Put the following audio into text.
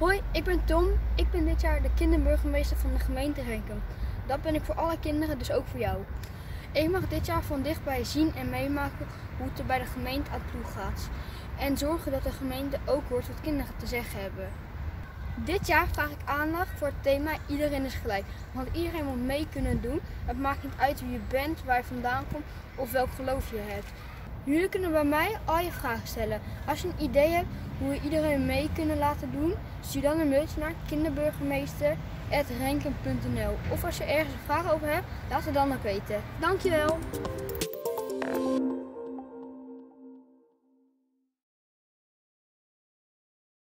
Hoi, ik ben Tom. Ik ben dit jaar de kinderburgemeester van de gemeente Renkum. Dat ben ik voor alle kinderen, dus ook voor jou. Ik mag dit jaar van dichtbij zien en meemaken hoe het er bij de gemeente aan toe gaat. En zorgen dat de gemeente ook hoort wat kinderen te zeggen hebben. Dit jaar vraag ik aandacht voor het thema Iedereen is gelijk. Want iedereen moet mee kunnen doen. Het maakt niet uit wie je bent, waar je vandaan komt of welk geloof je hebt. Jullie kunnen bij mij al je vragen stellen. Als je een idee hebt hoe we iedereen mee kunnen laten doen, stuur dan een mailtje naar kinderburgemeester.renken.nl Of als je ergens een vraag over hebt, laat het dan ook weten. Dankjewel!